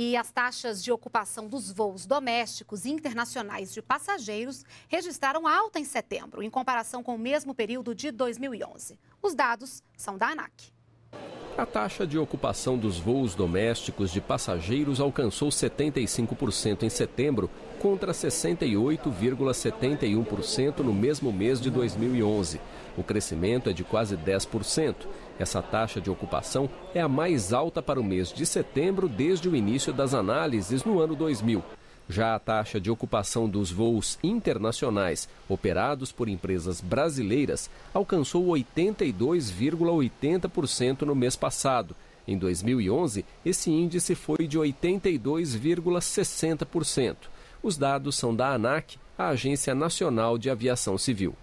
E as taxas de ocupação dos voos domésticos e internacionais de passageiros registraram alta em setembro, em comparação com o mesmo período de 2011. Os dados são da ANAC. A taxa de ocupação dos voos domésticos de passageiros alcançou 75% em setembro, contra 68,71% no mesmo mês de 2011. O crescimento é de quase 10%. Essa taxa de ocupação é a mais alta para o mês de setembro desde o início das análises no ano 2000. Já a taxa de ocupação dos voos internacionais operados por empresas brasileiras alcançou 82,80% no mês passado. Em 2011, esse índice foi de 82,60%. Os dados são da ANAC, a Agência Nacional de Aviação Civil.